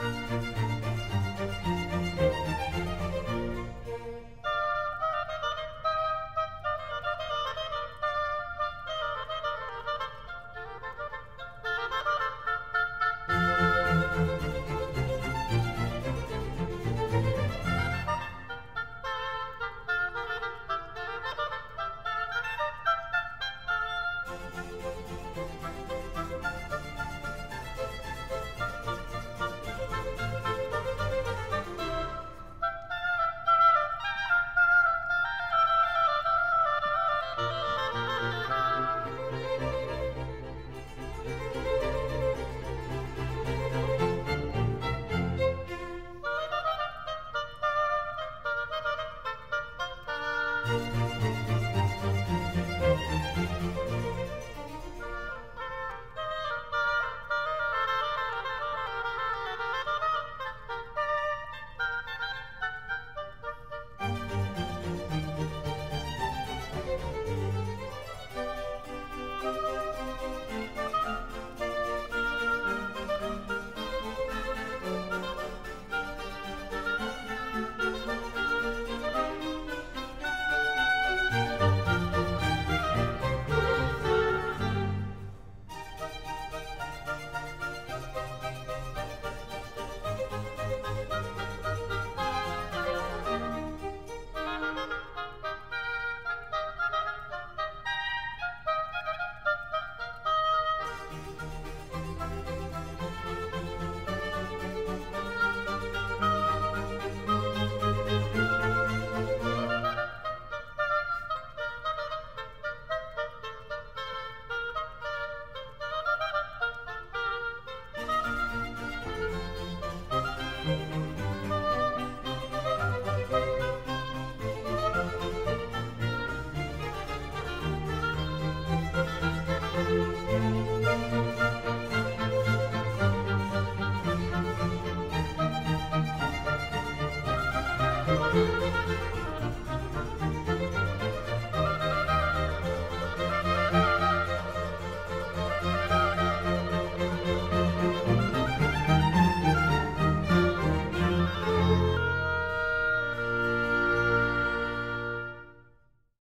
Música Música